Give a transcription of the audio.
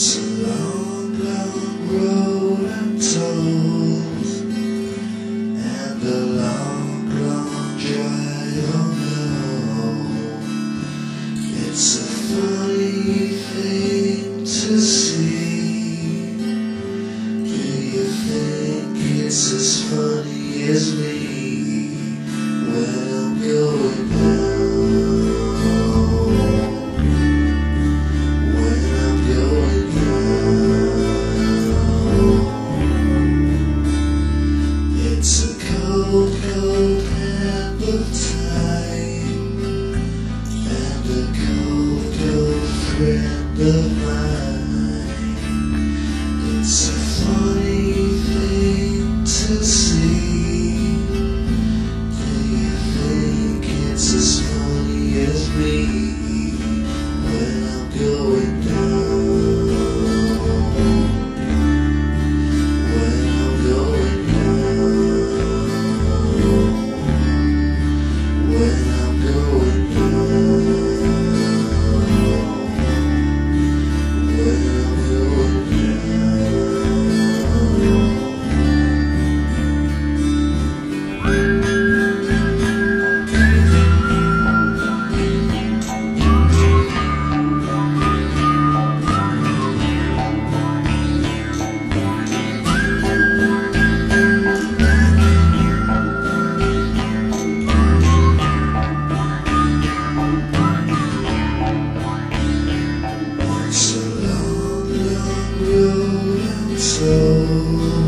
It's a long, long road I'm told, and a long, long drive home. It's a funny thing to see. Do you think it's as funny as me? So.